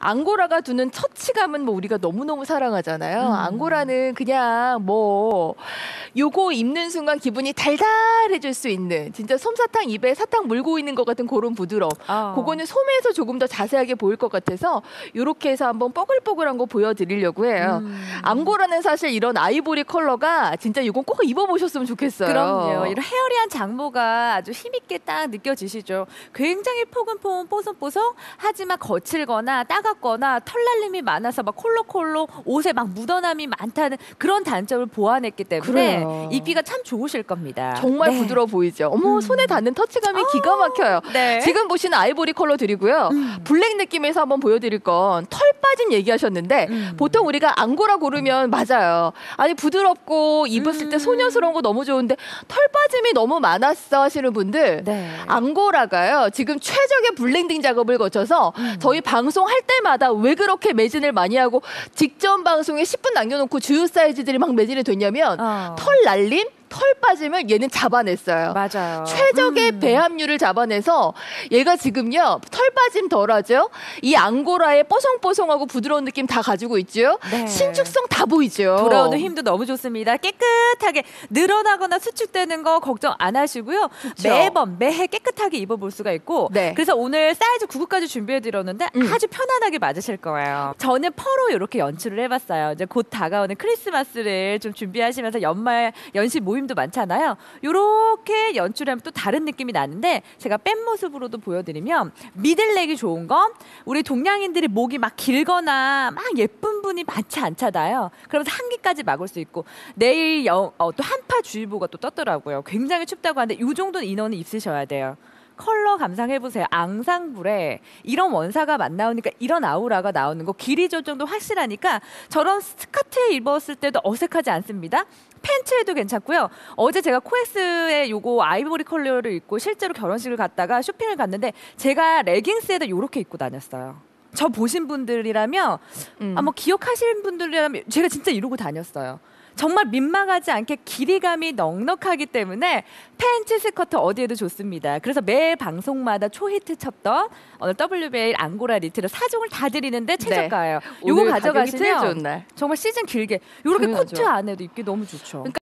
앙고라가 두는 처치감은 뭐 우리가 너무너무 사랑하잖아요. 음. 앙고라는 그냥 뭐 요거 입는 순간 기분이 달달해질 수 있는 진짜 솜사탕 입에 사탕 물고 있는 것 같은 그런 부드러움. 아. 그거는 소매에서 조금 더 자세하게 보일 것 같아서 이렇게 해서 한번 뽀글뽀글한 거 보여드리려고 해요. 음. 앙고라는 사실 이런 아이보리 컬러가 진짜 이건 꼭 입어보셨으면 좋겠어요. 그럼요. 이런 헤어리한 장모가 아주 힘있게 딱 느껴지시죠. 굉장히 포근포근 뽀송뽀송 하지만 거칠거나 따갑거나 털날림이 많아서 막 콜로콜로 옷에 막 묻어남이 많다는 그런 단점을 보완했기 때문에 그래요. 입기가 참 좋으실 겁니다. 정말 네. 부드러워 보이죠. 어머 음. 손에 닿는 터치감이 기가 막혀요. 네. 지금 보시는 아이보리 컬러 드리고요. 음. 블랙 느낌에서 한번 보여드릴 건 털 빠짐 얘기하셨는데 음. 보통 우리가 앙고라 고르면 맞아요. 아니 부드럽고 입었을 때 음. 소녀스러운 거 너무 좋은데 털 빠짐이 너무 많았어 하시는 분들 네. 앙고라가요 지금 최적의 블렌딩 작업을 거쳐서 음. 저희 방송할 때마다 왜 그렇게 매진을 많이 하고 직전 방송에 10분 남겨놓고 주요 사이즈들이 막 매진이 됐냐면 어. 털 날림, 털 빠짐을 얘는 잡아냈어요. 맞아요. 최적의 음. 배합률을 잡아내서 얘가 지금요 털 빠짐 덜하죠 이 앙고라의 뽀송뽀송하고 부드러운 느낌 다 가지고 있죠 네. 신축성 다 보이죠 돌아오는 힘도 너무 좋습니다. 깨끗하게 늘어나거나 수축되는 거 걱정 안 하시고요. 그쵸. 매번 매해 깨끗하게 입어볼 수가 있고 네. 그래서 오늘 사이즈 9구까지 준비해드렸는데 음. 아주 편안하게 맞으실 거예요. 저는 펄로 이렇게 연출을 해봤어요. 이제 곧 다가오는 크리스마스를 좀 준비하시면서 연말 연시 모임 도 많잖아요. 이렇게 연출하면 또 다른 느낌이 나는데 제가 뺀 모습으로도 보여드리면 미들렉이 좋은 건 우리 동양인들이 목이 막 길거나 막 예쁜 분이 많지 않잖아요. 그러면서 한기까지 막을 수 있고 내일 여- 어, 또 한파 주의보가 또 떴더라고요. 굉장히 춥다고 하는데 이 정도는 인원은 입으셔야 돼요. 컬러 감상해 보세요. 앙상블에 이런 원사가 만나니까 이런 아우라가 나오는 거 길이 조정도 확실하니까 저런 스커트에 입었을 때도 어색하지 않습니다. 팬츠에도 괜찮고요. 어제 제가 코엑스에 요거 아이보리 컬러를 입고 실제로 결혼식을 갔다가 쇼핑을 갔는데 제가 레깅스에다 요렇게 입고 다녔어요. 저 보신 분들이라면 음. 아, 뭐 기억하시는 분들이라면 제가 진짜 이러고 다녔어요. 정말 민망하지 않게 길이감이 넉넉하기 때문에 팬츠 스커트 어디에도 좋습니다. 그래서 매 방송마다 초히트 쳤던 오늘 WBL 앙고라 니트를 4종을 다 드리는데 최저가예요. 요거 네. 가격이 제일 좋은 가져가시면 날 정말 시즌 길게 이렇게 당연하죠. 코트 안에도 입기 너무 좋죠. 그러니까